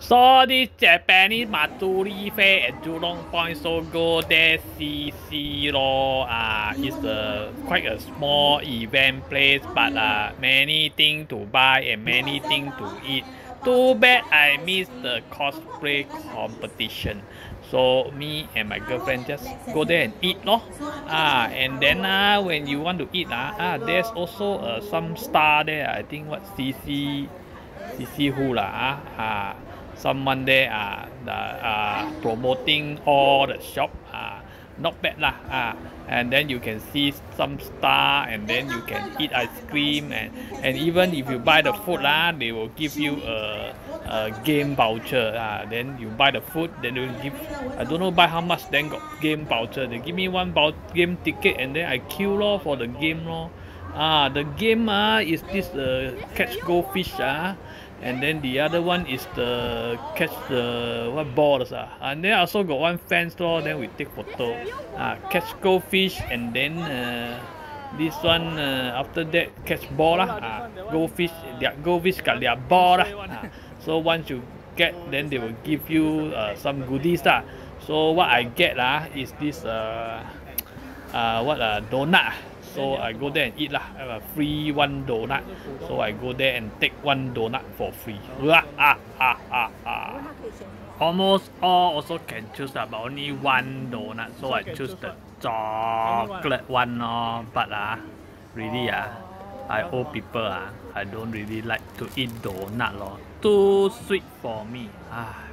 So this Japanese Matsuri Fair at Jurong Point, so go there see see lor. Uh, it's a quite a small event place, but uh, many things to buy and many things to eat. Too bad I missed the cosplay competition. So me and my girlfriend just go there and eat lor. Ah, and then uh, when you want to eat uh, ah, there's also uh, some star there. I think what CC CC who lah ah. ah someone there uh, the, uh, promoting all the shop uh, not bad lah uh, and then you can see some star and then you can eat ice cream and and even if you buy the food lah they will give you a, a game voucher uh, then you buy the food then they will give I don't know buy how much then got game voucher they give me one game ticket and then I queue lor for the game lor. Ah the game ah is this uh, catch goldfish ah and then the other one is the catch the what balls ah. And then also got one fence lor then we take photo. Ah catch goldfish and then uh, this one uh, after that catch ball lah ah goldfish their goldfish got their ball lah ah, so once you get then they will give you uh, some goodies lah so what I get lah is this uh, uh what uh donut so I go there and eat lah. Have a free one donut. So I go there and take one donut for free. Almost all also can choose lah but only one donut. So I choose the chocolate one lor but ah really ah I old people ah. I don't really like to eat donut lor. Too sweet for me. Ah